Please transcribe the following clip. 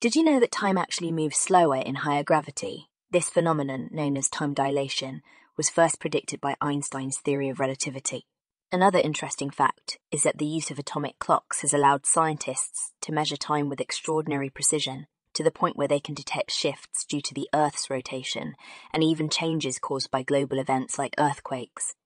Did you know that time actually moves slower in higher gravity? This phenomenon, known as time dilation, was first predicted by Einstein's theory of relativity. Another interesting fact is that the use of atomic clocks has allowed scientists to measure time with extraordinary precision, to the point where they can detect shifts due to the Earth's rotation and even changes caused by global events like earthquakes.